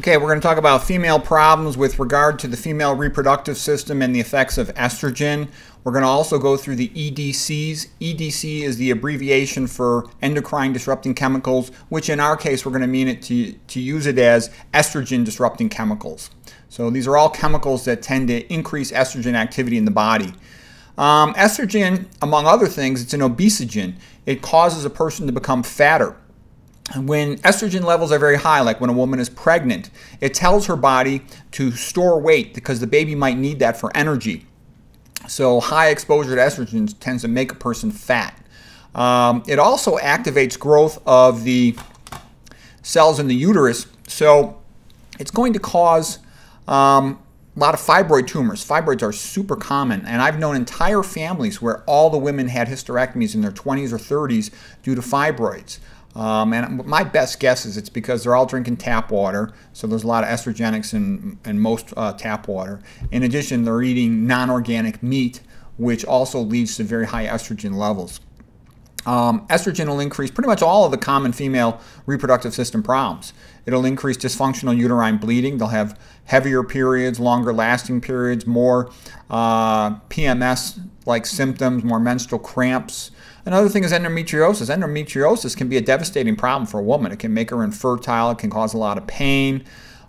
Okay, we're going to talk about female problems with regard to the female reproductive system and the effects of estrogen. We're going to also go through the EDCs. EDC is the abbreviation for endocrine disrupting chemicals, which in our case we're going to mean it to, to use it as estrogen disrupting chemicals. So these are all chemicals that tend to increase estrogen activity in the body. Um, estrogen, among other things, it's an obesogen. It causes a person to become fatter when estrogen levels are very high, like when a woman is pregnant, it tells her body to store weight because the baby might need that for energy. So high exposure to estrogen tends to make a person fat. Um, it also activates growth of the cells in the uterus. So it's going to cause um, a lot of fibroid tumors. Fibroids are super common, and I've known entire families where all the women had hysterectomies in their 20s or 30s due to fibroids. Um, and my best guess is it's because they're all drinking tap water, so there's a lot of estrogenics in, in most uh, tap water. In addition, they're eating non organic meat, which also leads to very high estrogen levels. Um, estrogen will increase pretty much all of the common female reproductive system problems. It'll increase dysfunctional uterine bleeding. They'll have heavier periods, longer lasting periods, more uh, PMS like symptoms, more menstrual cramps. Another thing is endometriosis. Endometriosis can be a devastating problem for a woman. It can make her infertile, it can cause a lot of pain.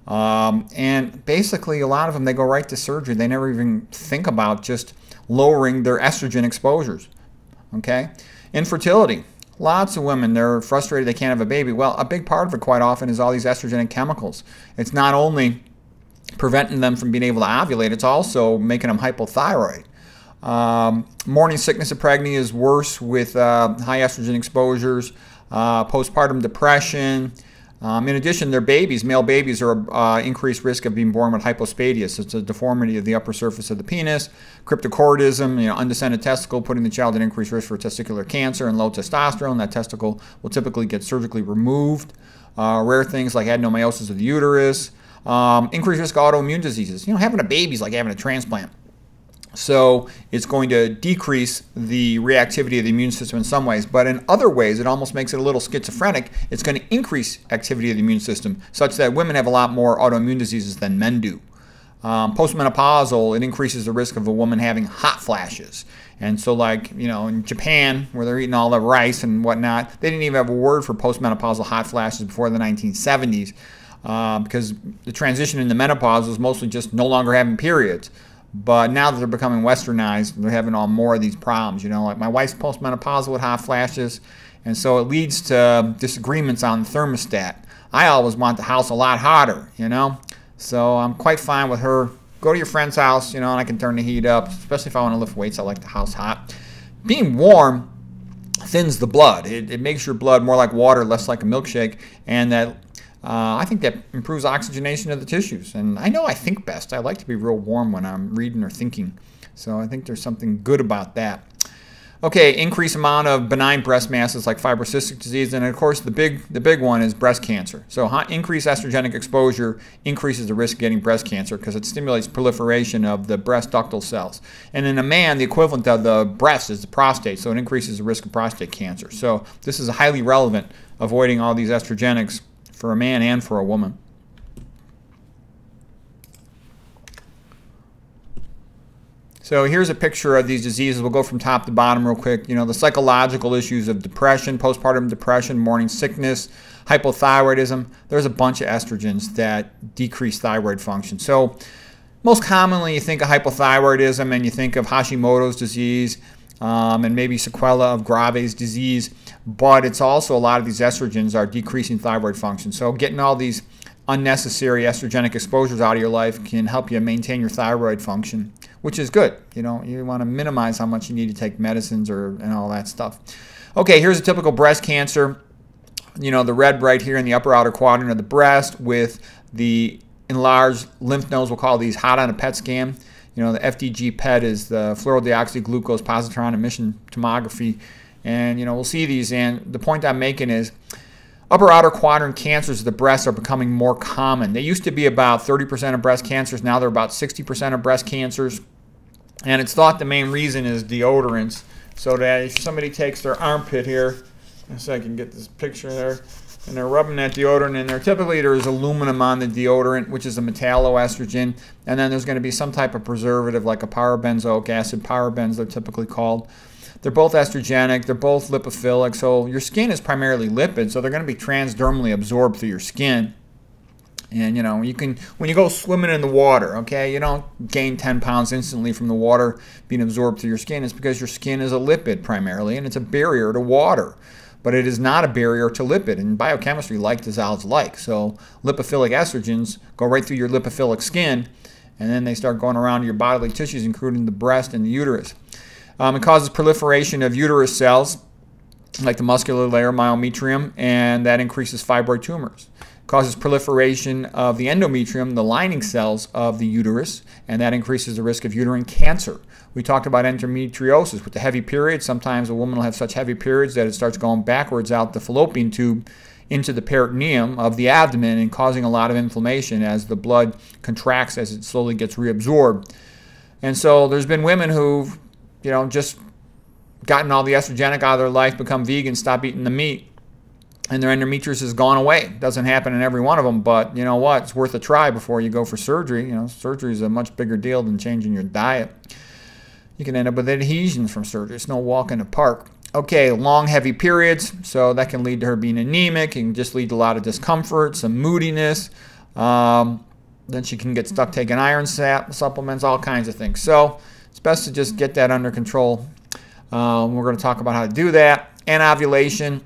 Um, and basically, a lot of them, they go right to surgery. They never even think about just lowering their estrogen exposures. Okay? Infertility. Lots of women, they're frustrated they can't have a baby. Well, a big part of it, quite often, is all these estrogenic chemicals. It's not only preventing them from being able to ovulate, it's also making them hypothyroid. Um, morning sickness of pregnancy is worse with uh, high estrogen exposures, uh, postpartum depression. Um, in addition, their babies, male babies, are uh, increased risk of being born with hypospadias. It's a deformity of the upper surface of the penis. Cryptorchidism, you know, undescended testicle, putting the child at increased risk for testicular cancer and low testosterone. That testicle will typically get surgically removed. Uh, rare things like adenomyosis of the uterus. Um, increased risk of autoimmune diseases. You know, having a baby is like having a transplant. So it's going to decrease the reactivity of the immune system in some ways, but in other ways, it almost makes it a little schizophrenic. It's going to increase activity of the immune system, such that women have a lot more autoimmune diseases than men do. Um, postmenopausal, it increases the risk of a woman having hot flashes. And so, like, you know, in Japan, where they're eating all the rice and whatnot, they didn't even have a word for postmenopausal hot flashes before the 1970s uh, because the transition into menopause was mostly just no longer having periods. But now that they're becoming westernized, they're having all more of these problems. You know, like my wife's postmenopausal with hot flashes, and so it leads to disagreements on the thermostat. I always want the house a lot hotter, you know. So I'm quite fine with her. Go to your friend's house, you know, and I can turn the heat up, especially if I want to lift weights. I like the house hot. Being warm thins the blood. It, it makes your blood more like water, less like a milkshake, and that uh, I think that improves oxygenation of the tissues. And I know I think best. I like to be real warm when I'm reading or thinking. So I think there's something good about that. Okay, increased amount of benign breast masses like fibrocystic disease, and of course the big the big one is breast cancer. So increased estrogenic exposure increases the risk of getting breast cancer because it stimulates proliferation of the breast ductal cells. And in a man, the equivalent of the breast is the prostate, so it increases the risk of prostate cancer. So this is highly relevant, avoiding all these estrogenics for a man and for a woman. So here's a picture of these diseases. We'll go from top to bottom real quick. You know, the psychological issues of depression, postpartum depression, morning sickness, hypothyroidism. There's a bunch of estrogens that decrease thyroid function. So most commonly you think of hypothyroidism and you think of Hashimoto's disease um, and maybe sequela of Graves' disease but it's also a lot of these estrogens are decreasing thyroid function. So getting all these unnecessary estrogenic exposures out of your life can help you maintain your thyroid function, which is good. You know, you want to minimize how much you need to take medicines or and all that stuff. Okay, here's a typical breast cancer. You know, the red right here in the upper outer quadrant of the breast with the enlarged lymph nodes. We'll call these hot on a PET scan. You know, the FDG PET is the fluorodeoxyglucose positron emission tomography and you know we'll see these. And the point I'm making is upper outer quadrant cancers of the breast are becoming more common. They used to be about 30% of breast cancers. Now they're about 60% of breast cancers. And it's thought the main reason is deodorants. So that if somebody takes their armpit here, so I can get this picture there. And they're rubbing that deodorant in there. Typically, there's aluminum on the deodorant, which is a metalloestrogen, and then there's going to be some type of preservative like a parabenzoic acid, parabens they're typically called. They're both estrogenic, they're both lipophilic, so your skin is primarily lipid, so they're going to be transdermally absorbed through your skin. And you know, you can when you go swimming in the water, okay, you don't gain 10 pounds instantly from the water being absorbed through your skin. It's because your skin is a lipid primarily, and it's a barrier to water. But it is not a barrier to lipid. And biochemistry, like dissolves like. So lipophilic estrogens go right through your lipophilic skin, and then they start going around your bodily tissues, including the breast and the uterus. Um, it causes proliferation of uterus cells, like the muscular layer myometrium, and that increases fibroid tumors causes proliferation of the endometrium, the lining cells of the uterus, and that increases the risk of uterine cancer. We talked about endometriosis with the heavy periods. Sometimes a woman will have such heavy periods that it starts going backwards out the fallopian tube into the peritoneum of the abdomen and causing a lot of inflammation as the blood contracts as it slowly gets reabsorbed. And so there's been women who've, you know, just gotten all the estrogenic out of their life, become vegan, stop eating the meat, and their endometriosis has gone away. Doesn't happen in every one of them, but you know what? It's worth a try before you go for surgery. You know, surgery is a much bigger deal than changing your diet. You can end up with adhesions from surgery. It's no walk in the park. Okay, long, heavy periods, so that can lead to her being anemic. It can just lead to a lot of discomfort, some moodiness. Um, then she can get stuck taking iron sap, supplements, all kinds of things. So it's best to just get that under control. Um, we're going to talk about how to do that. And ovulation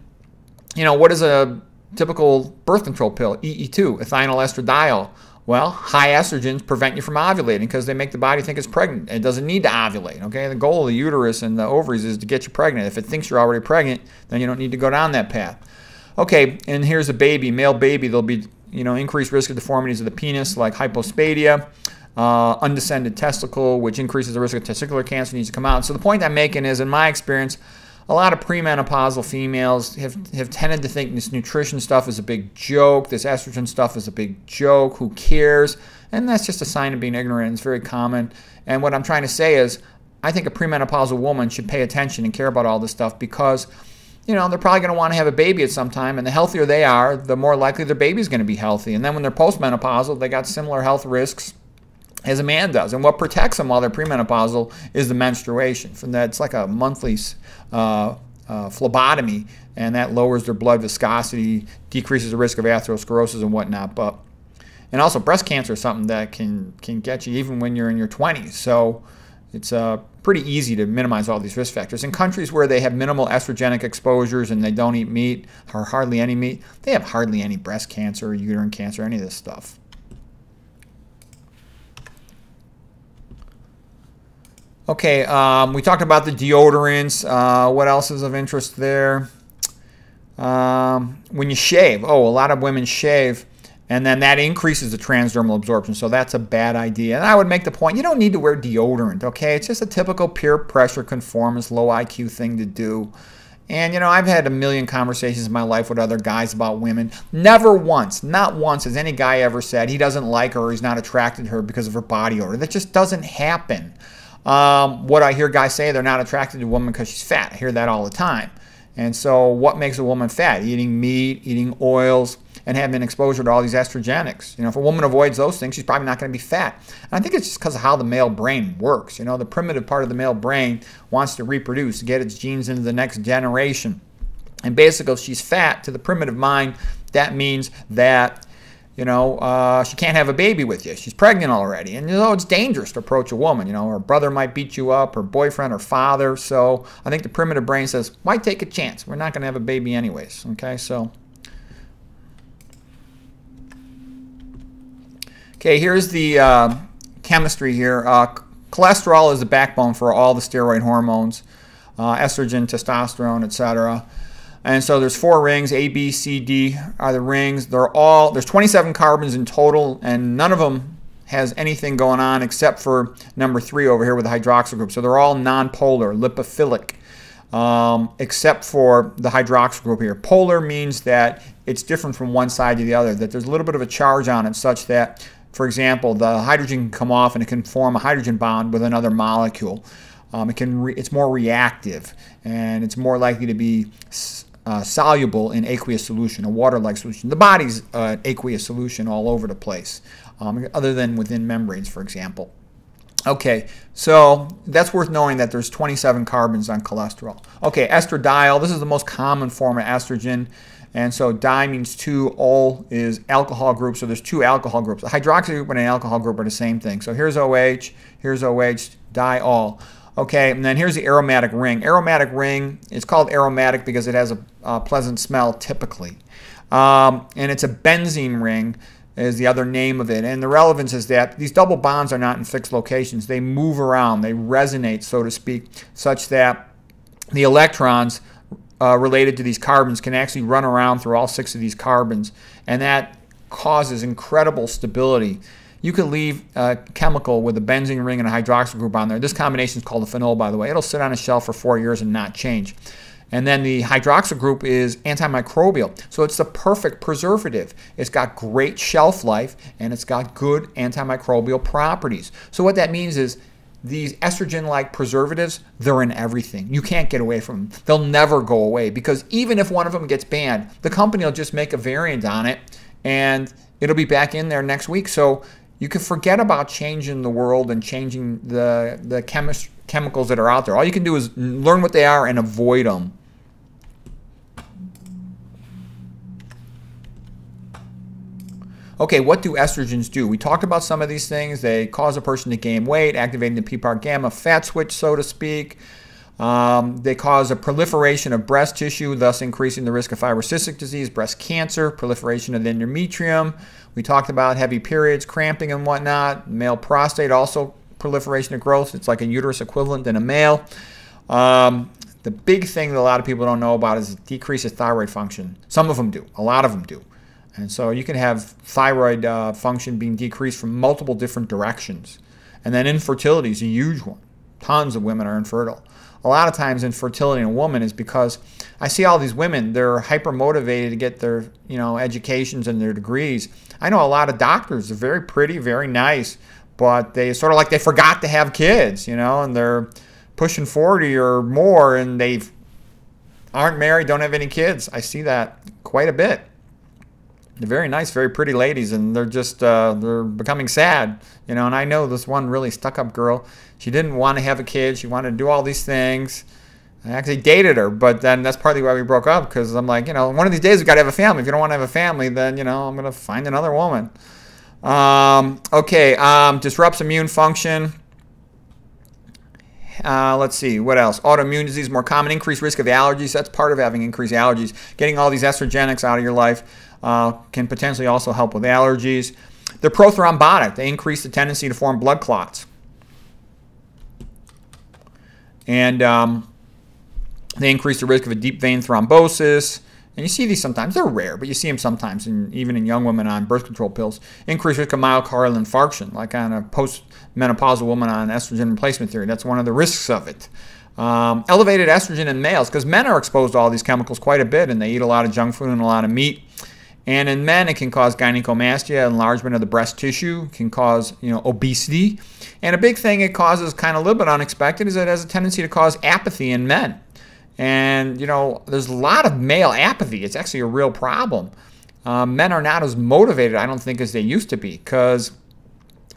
you know, what is a typical birth control pill? EE2, ethinyl estradiol. Well, high estrogens prevent you from ovulating because they make the body think it's pregnant. It doesn't need to ovulate. Okay, the goal of the uterus and the ovaries is to get you pregnant. If it thinks you're already pregnant, then you don't need to go down that path. Okay, and here's a baby, male baby. There'll be you know increased risk of deformities of the penis like hypospadia, uh, undescended testicle, which increases the risk of testicular cancer needs to come out. So the point I'm making is, in my experience, a lot of premenopausal females have, have tended to think this nutrition stuff is a big joke, this estrogen stuff is a big joke, who cares? And that's just a sign of being ignorant. It's very common. And what I'm trying to say is, I think a premenopausal woman should pay attention and care about all this stuff because, you know, they're probably going to want to have a baby at some time. And the healthier they are, the more likely their baby's going to be healthy. And then when they're postmenopausal, they got similar health risks as a man does. And what protects them while they're premenopausal is the menstruation. From that, it's like a monthly uh, uh, phlebotomy, and that lowers their blood viscosity, decreases the risk of atherosclerosis and whatnot. But and also breast cancer is something that can can get you even when you're in your 20s. So it's uh, pretty easy to minimize all these risk factors. In countries where they have minimal estrogenic exposures and they don't eat meat or hardly any meat, they have hardly any breast cancer, uterine cancer, any of this stuff. Okay, um, we talked about the deodorants. Uh, what else is of interest there? Um, when you shave, oh, a lot of women shave, and then that increases the transdermal absorption, so that's a bad idea. And I would make the point, you don't need to wear deodorant, okay? It's just a typical peer pressure conformance, low IQ thing to do. And you know, I've had a million conversations in my life with other guys about women. Never once, not once has any guy ever said he doesn't like her or he's not attracted to her because of her body odor. That just doesn't happen. Um, what I hear guys say, they're not attracted to a woman because she's fat. I hear that all the time. And so, what makes a woman fat? Eating meat, eating oils, and having exposure to all these estrogenics. You know, if a woman avoids those things, she's probably not going to be fat. And I think it's just because of how the male brain works. You know, the primitive part of the male brain wants to reproduce, get its genes into the next generation. And basically, if she's fat to the primitive mind, that means that you know, uh, she can't have a baby with you. She's pregnant already. And, you know, it's dangerous to approach a woman. You know, her brother might beat you up, her boyfriend, her father. So I think the primitive brain says, why take a chance? We're not going to have a baby anyways. Okay, so. Okay, here's the uh, chemistry here. Uh, cholesterol is the backbone for all the steroid hormones, uh, estrogen, testosterone, etc. And so there's four rings, A, B, C, D are the rings. They're all, there's 27 carbons in total, and none of them has anything going on except for number three over here with the hydroxyl group. So they're all nonpolar, lipophilic, um, except for the hydroxyl group here. Polar means that it's different from one side to the other, that there's a little bit of a charge on it such that, for example, the hydrogen can come off and it can form a hydrogen bond with another molecule. Um, it can it's more reactive and it's more likely to be uh, soluble in aqueous solution, a water-like solution. The body's uh, aqueous solution all over the place, um, other than within membranes, for example. Okay, so that's worth knowing that there's 27 carbons on cholesterol. Okay, estradiol, this is the most common form of estrogen. And so di means two, ol is alcohol group, so there's two alcohol groups. A hydroxy group and an alcohol group are the same thing. So here's OH, here's OH, diol. Okay, and then here's the aromatic ring. Aromatic ring is called aromatic because it has a, a pleasant smell typically. Um, and it's a benzene ring is the other name of it. And the relevance is that these double bonds are not in fixed locations. They move around, they resonate, so to speak, such that the electrons uh, related to these carbons can actually run around through all six of these carbons. And that causes incredible stability. You could leave a chemical with a benzene ring and a hydroxyl group on there. This combination is called a phenol, by the way. It'll sit on a shelf for four years and not change. And then the hydroxyl group is antimicrobial. So it's the perfect preservative. It's got great shelf life and it's got good antimicrobial properties. So what that means is these estrogen-like preservatives, they're in everything. You can't get away from them. They'll never go away because even if one of them gets banned, the company will just make a variant on it and it'll be back in there next week. So you can forget about changing the world and changing the, the chemist, chemicals that are out there. All you can do is learn what they are and avoid them. Okay, what do estrogens do? We talked about some of these things. They cause a person to gain weight, activating the PPAR gamma fat switch, so to speak. Um, they cause a proliferation of breast tissue, thus increasing the risk of fibrocystic disease, breast cancer, proliferation of the endometrium. We talked about heavy periods, cramping, and whatnot. Male prostate also proliferation of growth. It's like a uterus equivalent in a male. Um, the big thing that a lot of people don't know about is it decreases thyroid function. Some of them do. A lot of them do. And so you can have thyroid uh, function being decreased from multiple different directions. And then infertility is a huge one. Tons of women are infertile. A lot of times infertility in a woman is because I see all these women, they're hyper motivated to get their, you know, educations and their degrees. I know a lot of doctors, they're very pretty, very nice, but they sort of like they forgot to have kids, you know, and they're pushing 40 or more and they aren't married, don't have any kids. I see that quite a bit. They're very nice, very pretty ladies, and they're just uh, they're becoming sad, you know. And I know this one really stuck-up girl. She didn't want to have a kid. She wanted to do all these things. I actually dated her, but then that's partly why we broke up because I'm like, you know, one of these days we got to have a family. If you don't want to have a family, then you know I'm gonna find another woman. Um, okay, um, disrupts immune function. Uh, let's see, what else? Autoimmune disease, more common, increased risk of allergies. That's part of having increased allergies. Getting all these estrogenics out of your life uh, can potentially also help with allergies. They're prothrombotic. They increase the tendency to form blood clots. And um, they increase the risk of a deep vein thrombosis. And you see these sometimes. They're rare, but you see them sometimes, in, even in young women on birth control pills. Increased risk of myocardial infarction, like on a post-menopausal woman on estrogen replacement therapy. That's one of the risks of it. Um, elevated estrogen in males, because men are exposed to all these chemicals quite a bit, and they eat a lot of junk food and a lot of meat. And in men, it can cause gynecomastia, enlargement of the breast tissue, can cause you know obesity. And a big thing it causes, kind of a little bit unexpected, is it has a tendency to cause apathy in men. And, you know, there's a lot of male apathy. It's actually a real problem. Um, men are not as motivated, I don't think, as they used to be. Because,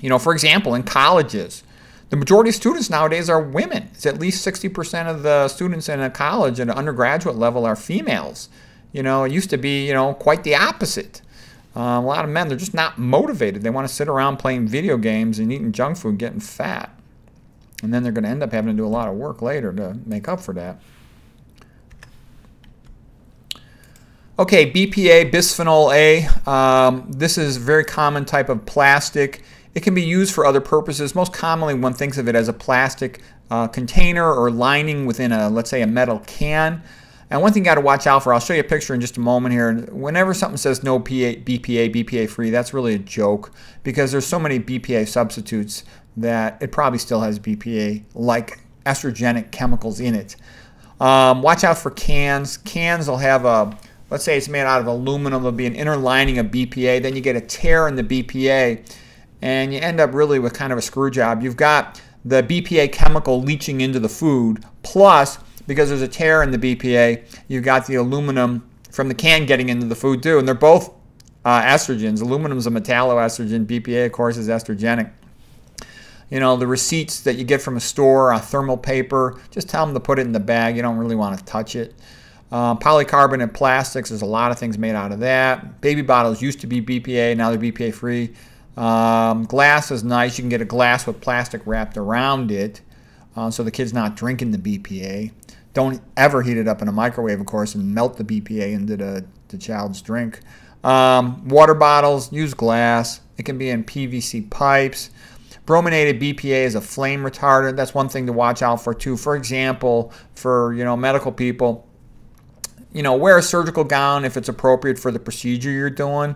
you know, for example, in colleges, the majority of students nowadays are women. It's at least 60% of the students in a college at an undergraduate level are females. You know, it used to be, you know, quite the opposite. Um, a lot of men, they're just not motivated. They want to sit around playing video games and eating junk food, getting fat. And then they're going to end up having to do a lot of work later to make up for that. Okay, BPA, bisphenol A. Um, this is a very common type of plastic. It can be used for other purposes. Most commonly, one thinks of it as a plastic uh, container or lining within a, let's say, a metal can. And one thing you got to watch out for, I'll show you a picture in just a moment here. Whenever something says no BPA, BPA free, that's really a joke because there's so many BPA substitutes that it probably still has BPA like estrogenic chemicals in it. Um, watch out for cans. Cans will have a let's say it's made out of aluminum, there'll be an inner lining of BPA, then you get a tear in the BPA, and you end up really with kind of a screw job. You've got the BPA chemical leaching into the food, plus because there's a tear in the BPA, you've got the aluminum from the can getting into the food too, and they're both uh, estrogens. Aluminum is a metalloestrogen. BPA, of course, is estrogenic. You know, the receipts that you get from a store, a thermal paper, just tell them to put it in the bag. You don't really want to touch it. Uh, polycarbonate plastics, there's a lot of things made out of that. Baby bottles used to be BPA, now they're BPA free. Um, glass is nice. You can get a glass with plastic wrapped around it uh, so the kid's not drinking the BPA. Don't ever heat it up in a microwave, of course, and melt the BPA into the, the child's drink. Um, water bottles, use glass. It can be in PVC pipes. Brominated BPA is a flame retardant. That's one thing to watch out for too. For example, for you know medical people, you know wear a surgical gown if it's appropriate for the procedure you're doing.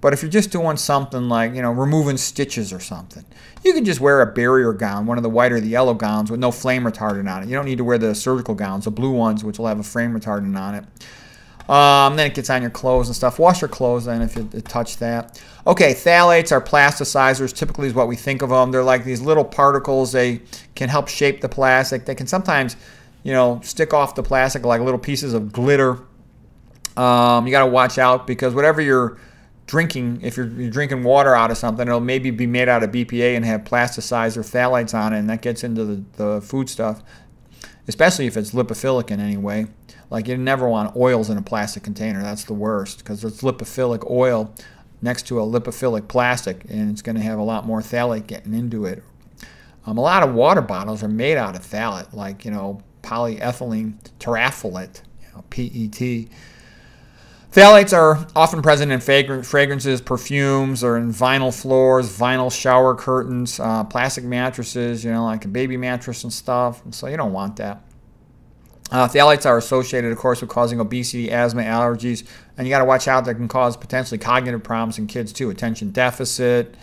But if you're just doing something like, you know, removing stitches or something, you can just wear a barrier gown, one of the white or the yellow gowns with no flame retardant on it. You don't need to wear the surgical gowns, the blue ones, which will have a flame retardant on it. Um, then it gets on your clothes and stuff. Wash your clothes then if you touch that. Okay, phthalates are plasticizers. Typically is what we think of them. They're like these little particles. They can help shape the plastic. They can sometimes, you know, stick off the plastic like little pieces of glitter. Um, you got to watch out because whatever you're drinking, if you're, you're, drinking water out of something, it'll maybe be made out of BPA and have plasticizer phthalates on it, and that gets into the, the food stuff, especially if it's lipophilic in any way. Like you never want oils in a plastic container. That's the worst because it's lipophilic oil next to a lipophilic plastic, and it's going to have a lot more phthalate getting into it. Um, a lot of water bottles are made out of phthalate, like you know polyethylene terephthalate, you know, PET. Phthalates are often present in fragrances, perfumes, or in vinyl floors, vinyl shower curtains, uh, plastic mattresses, you know, like a baby mattress and stuff. So you don't want that. Uh, phthalates are associated, of course, with causing obesity, asthma, allergies, and you got to watch out. They can cause potentially cognitive problems in kids too, attention deficit,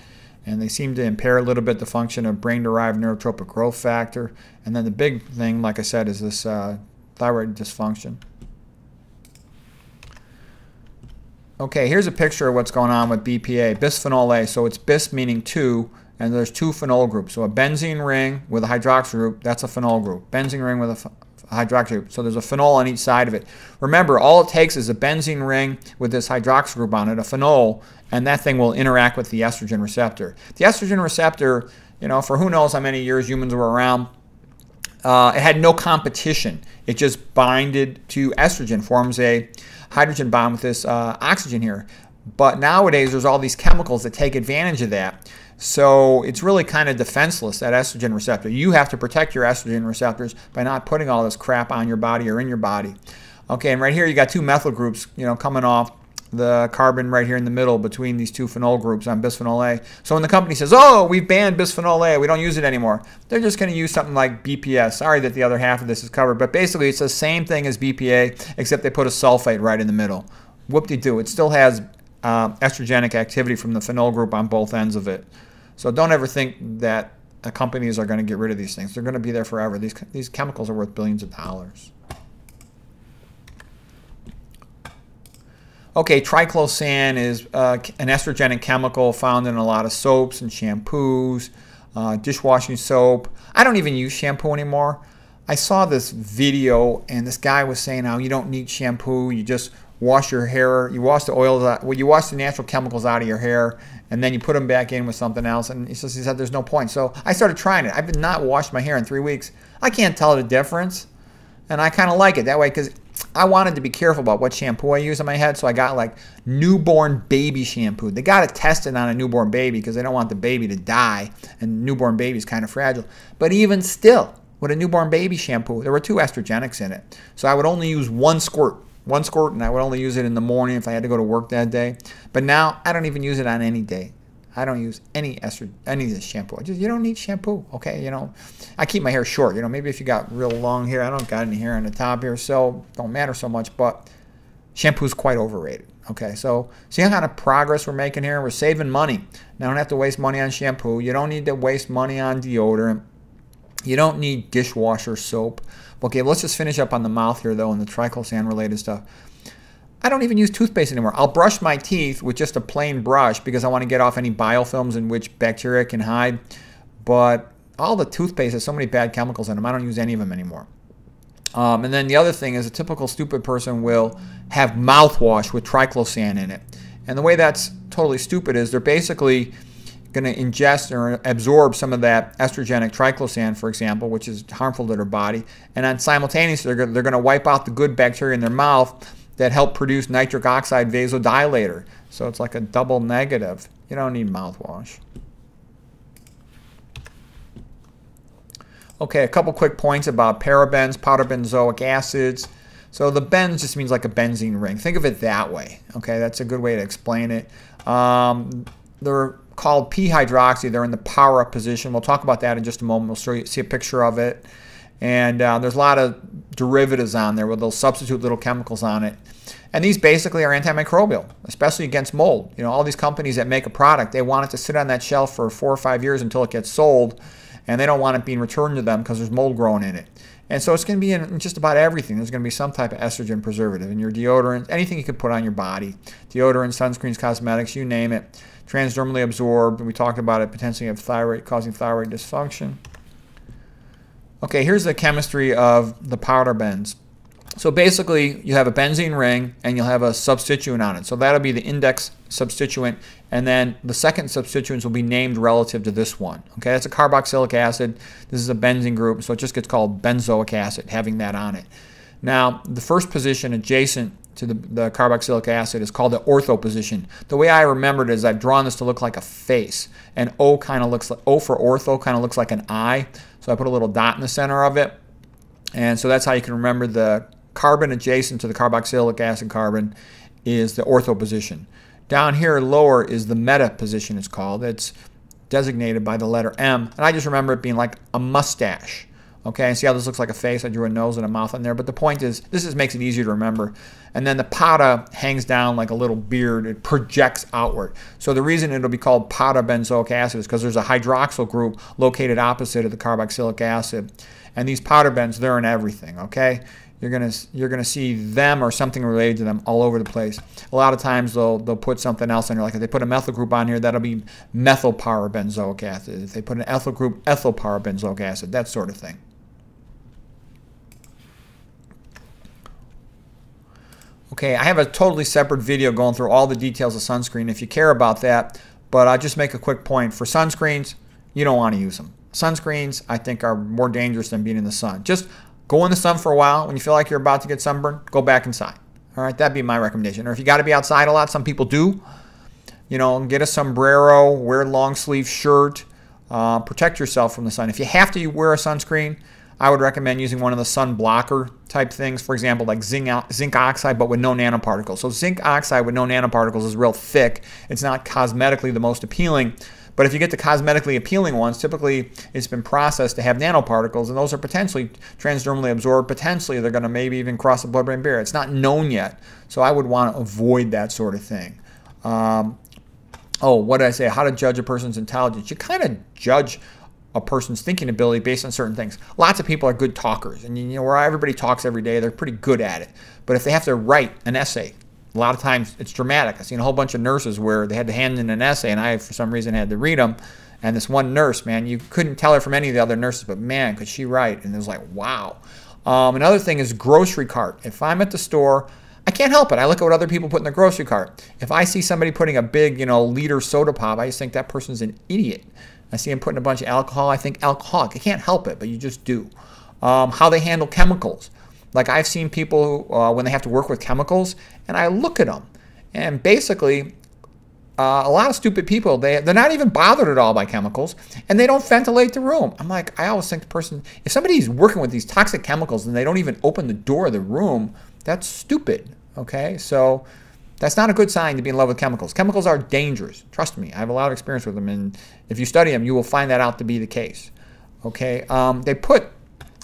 and they seem to impair a little bit the function of brain-derived neurotrophic growth factor. And then the big thing, like I said, is this uh, thyroid dysfunction. Okay, here's a picture of what's going on with BPA, bisphenol A. So it's bis meaning two, and there's two phenol groups. So a benzene ring with a hydroxy group, that's a phenol group. Benzene ring with a hydroxy group. So there's a phenol on each side of it. Remember, all it takes is a benzene ring with this hydroxy group on it, a phenol, and that thing will interact with the estrogen receptor. The estrogen receptor, you know, for who knows how many years humans were around, uh, it had no competition. It just binded to estrogen, forms a hydrogen bond with this uh, oxygen here. But nowadays, there's all these chemicals that take advantage of that. So it's really kind of defenseless, that estrogen receptor. You have to protect your estrogen receptors by not putting all this crap on your body or in your body. Okay, and right here you got two methyl groups, you know, coming off the carbon right here in the middle between these two phenol groups on bisphenol A. So when the company says, oh, we've banned bisphenol A, we don't use it anymore, they're just going to use something like BPS. Sorry that the other half of this is covered, but basically it's the same thing as BPA, except they put a sulfate right in the middle. Whoop-de-doo. It still has uh, estrogenic activity from the phenol group on both ends of it. So don't ever think that companies are going to get rid of these things. They're going to be there forever. These, these chemicals are worth billions of dollars. Okay, triclosan is uh, an estrogenic chemical found in a lot of soaps and shampoos, uh, dishwashing soap. I don't even use shampoo anymore. I saw this video and this guy was saying how you don't need shampoo, you just wash your hair, you wash the oils out, well, you wash the natural chemicals out of your hair and then you put them back in with something else. And he, says, he said there's no point. So I started trying it. I've not washed my hair in three weeks. I can't tell the difference. And I kind of like it that way because I wanted to be careful about what shampoo I use on my head, so I got like newborn baby shampoo. They got to test it on a newborn baby because they don't want the baby to die, and newborn baby is kind of fragile. But even still, with a newborn baby shampoo, there were two estrogenics in it. So I would only use one squirt, one squirt, and I would only use it in the morning if I had to go to work that day. But now I don't even use it on any day. I don't use any any of this shampoo. I just you don't need shampoo, okay? You know, I keep my hair short. You know, maybe if you got real long hair, I don't got any hair on the top here, so don't matter so much. But shampoo is quite overrated. Okay, so see how kind of progress we're making here. We're saving money. Now, don't have to waste money on shampoo. You don't need to waste money on deodorant. You don't need dishwasher soap. Okay, let's just finish up on the mouth here, though, and the triclosan related stuff. I don't even use toothpaste anymore. I'll brush my teeth with just a plain brush because I want to get off any biofilms in which bacteria can hide. But all the toothpaste has so many bad chemicals in them, I don't use any of them anymore. Um, and then the other thing is a typical stupid person will have mouthwash with triclosan in it. And the way that's totally stupid is they're basically going to ingest or absorb some of that estrogenic triclosan, for example, which is harmful to their body. And then simultaneously, they're going to wipe out the good bacteria in their mouth that help produce nitric oxide vasodilator. So it's like a double negative. You don't need mouthwash. Okay, a couple quick points about parabens, para benzoic acids. So the benz just means like a benzene ring. Think of it that way. Okay, that's a good way to explain it. Um, they're called p-hydroxy. They're in the para position. We'll talk about that in just a moment. We'll show you, see a picture of it. And uh, there's a lot of derivatives on there where they'll substitute little chemicals on it. And these basically are antimicrobial, especially against mold. You know, all these companies that make a product, they want it to sit on that shelf for four or five years until it gets sold, and they don't want it being returned to them because there's mold growing in it. And so it's going to be in just about everything. There's going to be some type of estrogen preservative in your deodorant, anything you could put on your body. Deodorant, sunscreens, cosmetics, you name it. Transdermally absorbed. We talked about it potentially of thyroid, causing thyroid dysfunction. Okay, here's the chemistry of the parabens. So basically, you have a benzene ring and you'll have a substituent on it. So that'll be the index substituent, and then the second substituents will be named relative to this one. Okay, that's a carboxylic acid. This is a benzene group, so it just gets called benzoic acid, having that on it. Now, the first position adjacent to the, the carboxylic acid is called the ortho position. The way I remembered is I've drawn this to look like a face, and O kind of looks like O for ortho kind of looks like an eye. So I put a little dot in the center of it. And so that's how you can remember the carbon adjacent to the carboxylic acid carbon is the ortho position. Down here lower is the meta position it's called. It's designated by the letter M. And I just remember it being like a mustache. Okay, see how this looks like a face? I drew a nose and a mouth on there. But the point is, this just makes it easier to remember. And then the para hangs down like a little beard. It projects outward. So the reason it'll be called para benzoic acid is because there's a hydroxyl group located opposite of the carboxylic acid. And these bens, they're in everything, okay? You're gonna you're gonna see them or something related to them all over the place. A lot of times they'll they'll put something else in there. Like if they put a methyl group on here, that'll be methyl benzoic acid. If they put an ethyl group, ethyl benzoic acid, that sort of thing. Okay, I have a totally separate video going through all the details of sunscreen if you care about that, but I'll just make a quick point. For sunscreens, you don't want to use them. Sunscreens, I think, are more dangerous than being in the sun. Just go in the sun for a while. When you feel like you're about to get sunburned, go back inside. All right, that'd be my recommendation. Or if you got to be outside a lot, some people do, you know, get a sombrero, wear a long sleeve shirt, uh, protect yourself from the sun. If you have to wear a sunscreen, I would recommend using one of the sun blocker type things, for example, like zinc, zinc oxide, but with no nanoparticles. So zinc oxide with no nanoparticles is real thick. It's not cosmetically the most appealing. But if you get the cosmetically appealing ones, typically it's been processed to have nanoparticles, and those are potentially transdermally absorbed. Potentially they're going to maybe even cross the blood-brain barrier. It's not known yet, so I would want to avoid that sort of thing. Um, oh, what did I say? How to judge a person's intelligence? You kind of judge a person's thinking ability based on certain things. Lots of people are good talkers, and you know where everybody talks every day, they're pretty good at it. But if they have to write an essay, a lot of times it's dramatic. I've seen a whole bunch of nurses where they had to hand in an essay, and I, for some reason, had to read them. And this one nurse, man, you couldn't tell her from any of the other nurses, but man, could she write? And it was like, wow. Um, another thing is grocery cart. If I'm at the store, I can't help it. I look at what other people put in their grocery cart. If I see somebody putting a big, you know, liter soda pop, I just think that person's an idiot. I see them putting a bunch of alcohol. I think alcoholic. I can't help it, but you just do. Um, how they handle chemicals. Like I've seen people uh, when they have to work with chemicals, and I look at them, and basically, uh, a lot of stupid people they they're not even bothered at all by chemicals, and they don't ventilate the room. I'm like, I always think the person, if somebody's working with these toxic chemicals and they don't even open the door of the room, that's stupid. Okay, so that's not a good sign to be in love with chemicals. Chemicals are dangerous. Trust me, I have a lot of experience with them, and if you study them, you will find that out to be the case. Okay, um, they put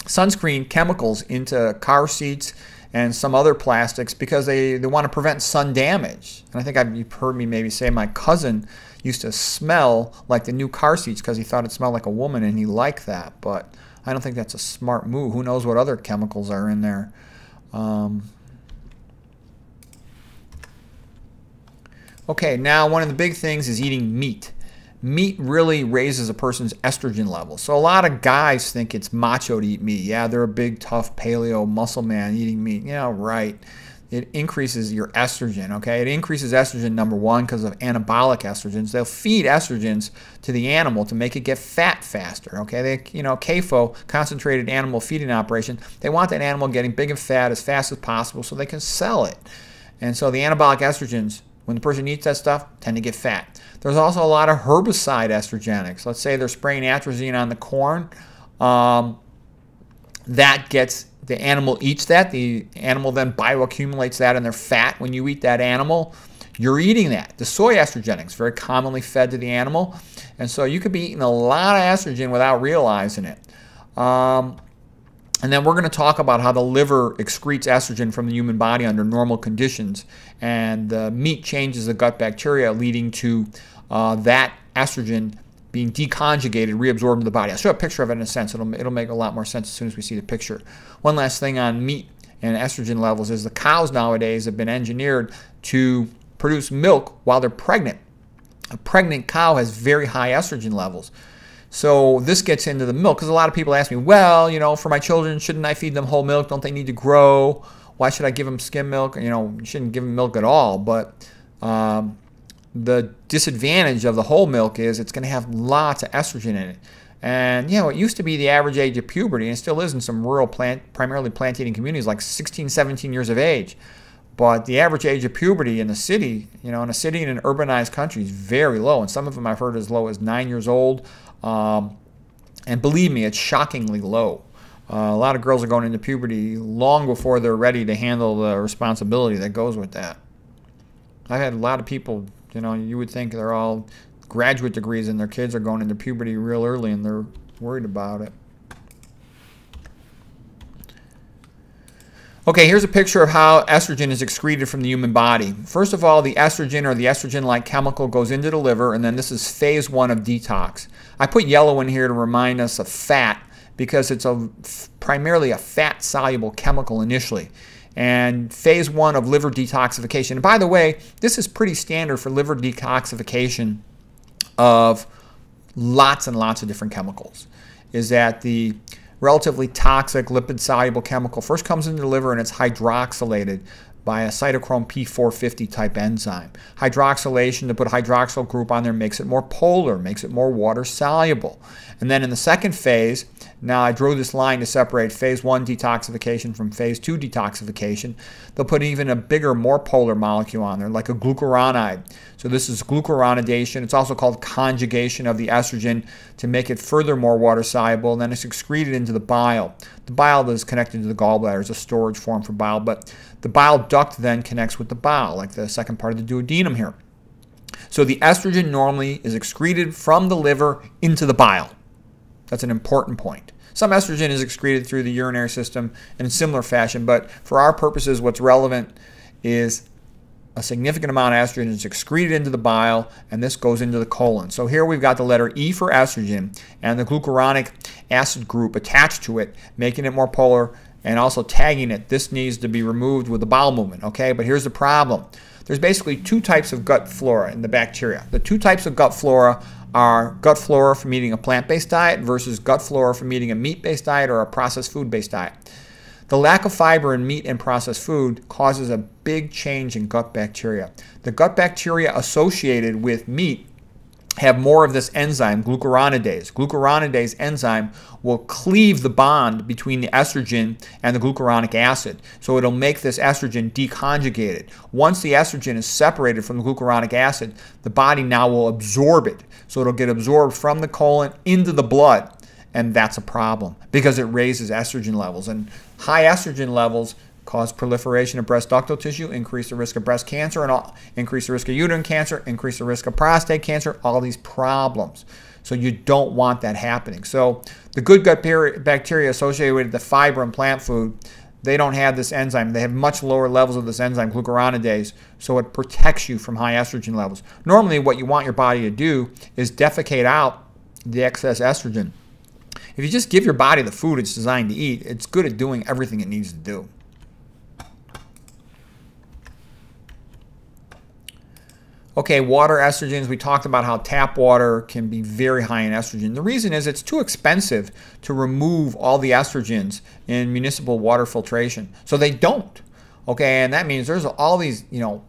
sunscreen chemicals into car seats and some other plastics because they, they want to prevent sun damage. And I think I've, you've heard me maybe say my cousin used to smell like the new car seats because he thought it smelled like a woman and he liked that. But I don't think that's a smart move. Who knows what other chemicals are in there? Um, Okay, now one of the big things is eating meat. Meat really raises a person's estrogen level. So a lot of guys think it's macho to eat meat. Yeah, they're a big, tough paleo muscle man eating meat. Yeah, right. It increases your estrogen, okay? It increases estrogen, number one, because of anabolic estrogens. They'll feed estrogens to the animal to make it get fat faster, okay? They, you know, CAFO, concentrated animal feeding operation, they want that animal getting big and fat as fast as possible so they can sell it. And so the anabolic estrogens, when the person eats that stuff, tend to get fat. There's also a lot of herbicide estrogenics. Let's say they're spraying atrazine on the corn. Um, that gets the animal eats that. The animal then bioaccumulates that in their fat. When you eat that animal, you're eating that. The soy estrogenics very commonly fed to the animal, and so you could be eating a lot of estrogen without realizing it. Um, and then we're going to talk about how the liver excretes estrogen from the human body under normal conditions, and the meat changes the gut bacteria, leading to uh, that estrogen being deconjugated, reabsorbed into the body. I'll show a picture of it in a sense. It'll, it'll make a lot more sense as soon as we see the picture. One last thing on meat and estrogen levels is the cows nowadays have been engineered to produce milk while they're pregnant. A pregnant cow has very high estrogen levels. So this gets into the milk because a lot of people ask me, well, you know, for my children, shouldn't I feed them whole milk? Don't they need to grow? Why should I give them skim milk? You know, shouldn't give them milk at all. But um, the disadvantage of the whole milk is it's going to have lots of estrogen in it. And you know, it used to be the average age of puberty, and still is in some rural plant, primarily plant eating communities, like 16, 17 years of age. But the average age of puberty in the city, you know, in a city in an urbanized country is very low. And some of them I've heard as low as nine years old. Um, and believe me, it's shockingly low. Uh, a lot of girls are going into puberty long before they're ready to handle the responsibility that goes with that. I've had a lot of people you know, you would think they're all graduate degrees and their kids are going into puberty real early and they're worried about it. Okay, here's a picture of how estrogen is excreted from the human body. First of all, the estrogen or the estrogen-like chemical goes into the liver, and then this is phase one of detox. I put yellow in here to remind us of fat because it's a primarily a fat-soluble chemical initially and phase one of liver detoxification. And by the way, this is pretty standard for liver detoxification of lots and lots of different chemicals. Is that the relatively toxic lipid soluble chemical. First comes into the liver and it's hydroxylated by a cytochrome P450 type enzyme. Hydroxylation, to put a hydroxyl group on there, makes it more polar, makes it more water soluble. And then in the second phase, now I drew this line to separate phase 1 detoxification from phase 2 detoxification. They'll put even a bigger, more polar molecule on there, like a glucuronide. So this is glucuronidation. It's also called conjugation of the estrogen to make it further more water soluble, and then it's excreted into the bile. The bile is connected to the gallbladder as a storage form for bile, but the bile duct then connects with the bile, like the second part of the duodenum here. So the estrogen normally is excreted from the liver into the bile. That's an important point. Some estrogen is excreted through the urinary system in a similar fashion, but for our purposes, what's relevant is a significant amount of estrogen is excreted into the bile, and this goes into the colon. So here we've got the letter E for estrogen and the glucuronic acid group attached to it, making it more polar and also tagging it. This needs to be removed with the bowel movement, okay? But here's the problem. There's basically two types of gut flora in the bacteria. The two types of gut flora are gut flora from eating a plant-based diet versus gut flora from eating a meat-based diet or a processed food-based diet. The lack of fiber in meat and processed food causes a big change in gut bacteria. The gut bacteria associated with meat have more of this enzyme, glucuronidase. Glucuronidase enzyme will cleave the bond between the estrogen and the glucuronic acid. So it'll make this estrogen deconjugated. Once the estrogen is separated from the glucuronic acid, the body now will absorb it. So it'll get absorbed from the colon into the blood. And that's a problem because it raises estrogen levels. And high estrogen levels cause proliferation of breast ductal tissue, increase the risk of breast cancer, and all, increase the risk of uterine cancer, increase the risk of prostate cancer, all these problems. So you don't want that happening. So the good gut bacteria associated with the fiber in plant food, they don't have this enzyme. They have much lower levels of this enzyme, glucuronidase, so it protects you from high estrogen levels. Normally what you want your body to do is defecate out the excess estrogen. If you just give your body the food it's designed to eat, it's good at doing everything it needs to do. Okay, water estrogens. We talked about how tap water can be very high in estrogen. The reason is it's too expensive to remove all the estrogens in municipal water filtration. So they don't. Okay, and that means there's all these, you know,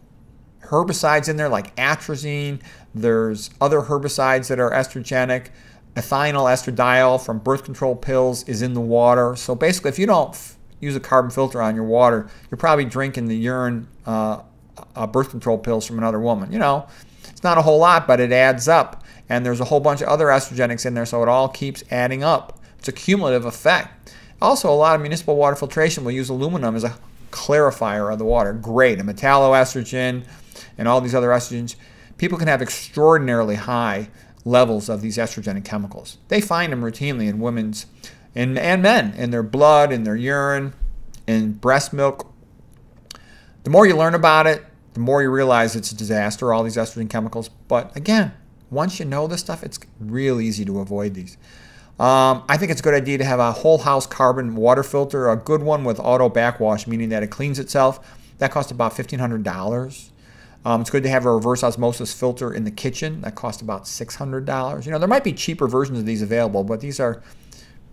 herbicides in there like atrazine. There's other herbicides that are estrogenic. Ethinyl estradiol from birth control pills is in the water. So basically, if you don't use a carbon filter on your water, you're probably drinking the urine uh, uh, birth control pills from another woman. You know, it's not a whole lot, but it adds up. And there's a whole bunch of other estrogenics in there, so it all keeps adding up. It's a cumulative effect. Also, a lot of municipal water filtration will use aluminum as a clarifier of the water. Great. A metalloestrogen and all these other estrogens. People can have extraordinarily high levels of these estrogenic chemicals. They find them routinely in women's and, and men in their blood, in their urine, in breast milk, the more you learn about it, the more you realize it's a disaster, all these estrogen chemicals. But again, once you know this stuff, it's real easy to avoid these. Um, I think it's a good idea to have a whole house carbon water filter, a good one with auto backwash, meaning that it cleans itself. That costs about $1,500. Um, it's good to have a reverse osmosis filter in the kitchen. That costs about $600. You know, there might be cheaper versions of these available, but these are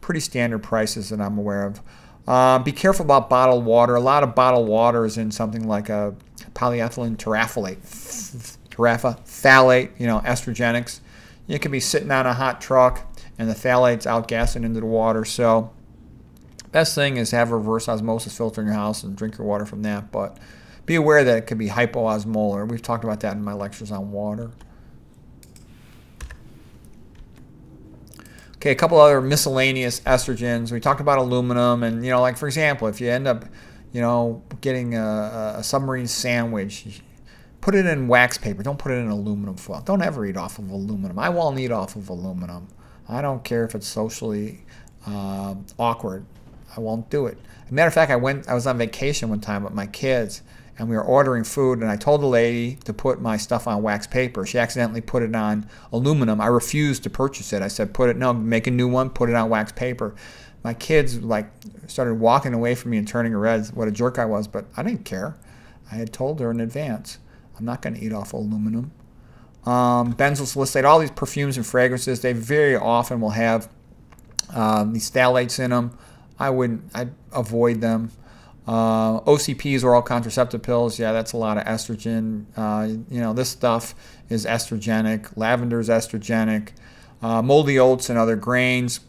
pretty standard prices that I'm aware of. Uh, be careful about bottled water. A lot of bottled water is in something like a polyethylene terephthalate, terephthalate, you know, estrogenics. You could be sitting on a hot truck and the phthalate's outgassing into the water. So best thing is have a reverse osmosis filter in your house and drink your water from that. But be aware that it could be hypoosmolar. We've talked about that in my lectures on water. Okay, a couple other miscellaneous estrogens. We talked about aluminum, and you know, like for example, if you end up, you know, getting a, a submarine sandwich, put it in wax paper. Don't put it in aluminum foil. Don't ever eat off of aluminum. I won't eat off of aluminum. I don't care if it's socially uh, awkward. I won't do it. Matter of fact, I went. I was on vacation one time with my kids, and we were ordering food and I told the lady to put my stuff on wax paper. She accidentally put it on aluminum. I refused to purchase it. I said, put it, no, make a new one, put it on wax paper. My kids like started walking away from me and turning red, what a jerk I was, but I didn't care. I had told her in advance, I'm not going to eat off aluminum. Um, benzoyl salicylate, all these perfumes and fragrances, they very often will have um, these phthalates in them. I wouldn't, I'd avoid them. Uh, OCPs, oral contraceptive pills, yeah, that's a lot of estrogen. Uh, you know, this stuff is estrogenic. Lavender is estrogenic. Uh, moldy oats and other grains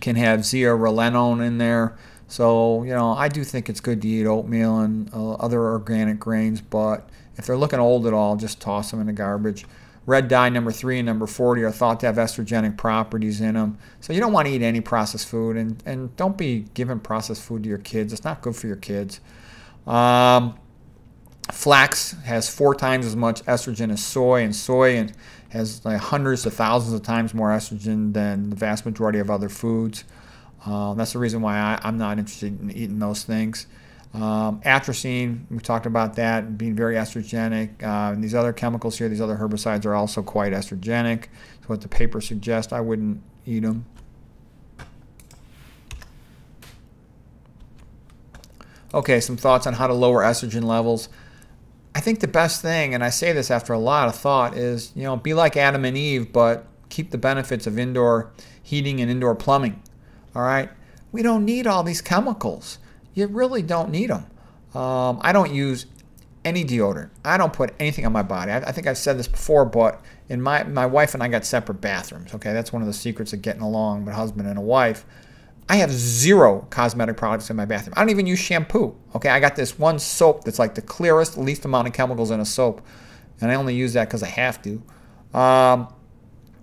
can have zearalenone in there. So, you know, I do think it's good to eat oatmeal and uh, other organic grains, but if they're looking old at all, just toss them in the garbage. Red dye number three and number 40 are thought to have estrogenic properties in them. So you don't want to eat any processed food and, and don't be giving processed food to your kids. It's not good for your kids. Um, flax has four times as much estrogen as soy, and soy and has like hundreds to thousands of times more estrogen than the vast majority of other foods. Uh, that's the reason why I, I'm not interested in eating those things. Um, atrazine, we talked about that being very estrogenic. Uh, and these other chemicals here, these other herbicides are also quite estrogenic. So what the paper suggests, I wouldn't eat them. Okay, some thoughts on how to lower estrogen levels. I think the best thing, and I say this after a lot of thought, is you know be like Adam and Eve, but keep the benefits of indoor heating and indoor plumbing. All right, we don't need all these chemicals you really don't need them. Um, I don't use any deodorant. I don't put anything on my body. I, I, think I've said this before, but in my my wife and I got separate bathrooms. Okay, that's one of the secrets of getting along a husband and a wife. I have zero cosmetic products in my bathroom. I don't even use shampoo. Okay, I got this one soap that's like the clearest, least amount of chemicals in a soap, and I only use that because I have to. Um,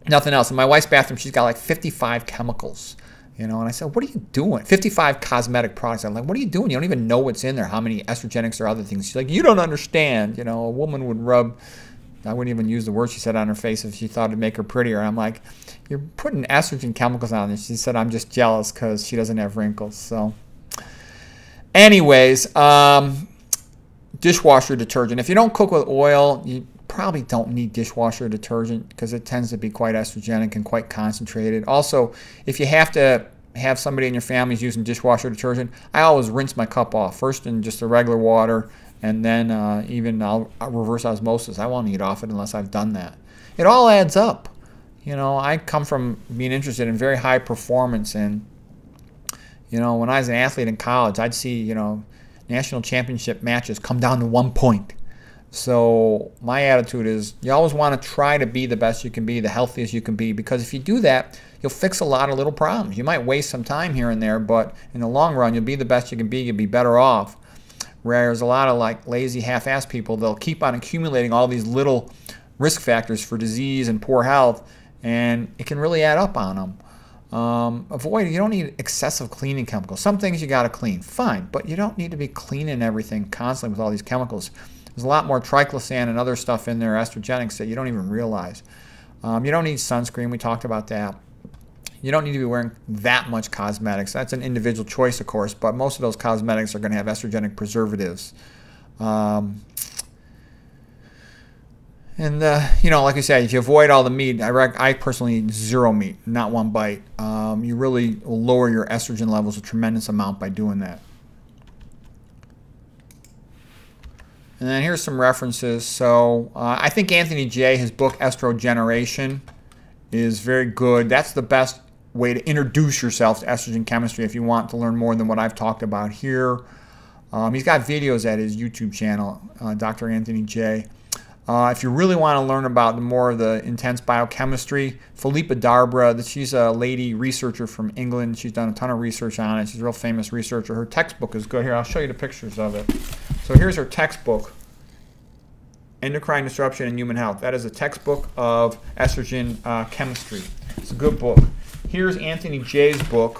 nothing else. In my wife's bathroom, she's got like 55 chemicals. You know, and I said, what are you doing? 55 cosmetic products. I'm like, what are you doing? You don't even know what's in there, how many estrogenics or other things. She's like, you don't understand. You know, a woman would rub, I wouldn't even use the word she said on her face if she thought it'd make her prettier. I'm like, you're putting estrogen chemicals on there. She said, I'm just jealous because she doesn't have wrinkles. So, anyways, um, dishwasher detergent. If you don't cook with oil, you probably don't need dishwasher detergent because it tends to be quite estrogenic and quite concentrated. Also, if you have to have somebody in your family using dishwasher detergent, I always rinse my cup off first in just the regular water and then uh, even I'll, I'll, reverse osmosis. I won't eat off it unless I've done that. It all adds up. You know, I come from being interested in very high performance, and you know, when I was an athlete in college, I'd see you know national championship matches come down to one point. So my attitude is you always want to try to be the best you can be, the healthiest you can be, because if you do that, you'll fix a lot of little problems. You might waste some time here and there, but in the long run, you'll be the best you can be. You'll be better off. Whereas a lot of like lazy half-ass people, they'll keep on accumulating all these little risk factors for disease and poor health, and it can really add up on them. Um, avoid, you don't need excessive cleaning chemicals. Some things you got to clean, fine, but you don't need to be cleaning everything constantly with all these chemicals. There's a lot more triclosan and other stuff in there, estrogenics, that you don't even realize. Um, you don't need sunscreen, we talked about that. You don't need to be wearing that much cosmetics. That's an individual choice, of course, but most of those cosmetics are going to have estrogenic preservatives. Um, and uh, you know, like I said, if you avoid all the meat, I, I personally eat zero meat, not one bite. Um, you really will lower your estrogen levels a tremendous amount by doing that. And then here's some references. So uh, I think Anthony Jay, his book Estrogeneration, is very good. That's the best way to introduce yourself to estrogen chemistry if you want to learn more than what I've talked about here. Um, he's got videos at his YouTube channel, uh, Dr. Anthony Jay. Uh, if you really want to learn about more of the intense biochemistry, Philippa Darbre, she's a lady researcher from England. She's done a ton of research on it. She's a real famous researcher. Her textbook is good. Here, I'll show you the pictures of it. So here's her textbook, Endocrine Disruption in Human Health. That is a textbook of estrogen uh, chemistry. It's a good book. Here's Anthony Jay's book,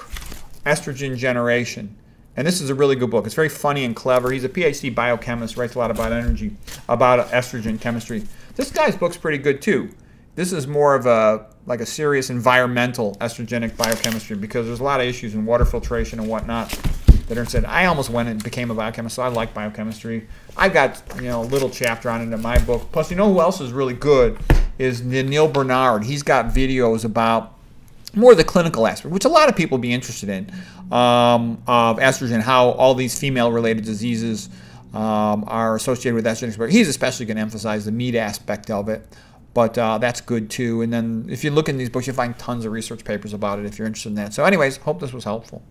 Estrogeneration. And this is a really good book. It's very funny and clever. He's a PhD biochemist, writes a lot about energy, about estrogen chemistry. This guy's book's pretty good too. This is more of a like a serious environmental estrogenic biochemistry because there's a lot of issues in water filtration and whatnot that are said. I almost went and became a biochemist, so I like biochemistry. I've got you know a little chapter on it in my book. Plus, you know who else is really good is Neal Barnard. He's got videos about more the clinical aspect, which a lot of people be interested in, um, of estrogen, how all these female-related diseases um, are associated with estrogen. He's especially going to emphasize the meat aspect of it, but uh, that's good too. And then if you look in these books, you'll find tons of research papers about it if you're interested in that. So anyways, hope this was helpful.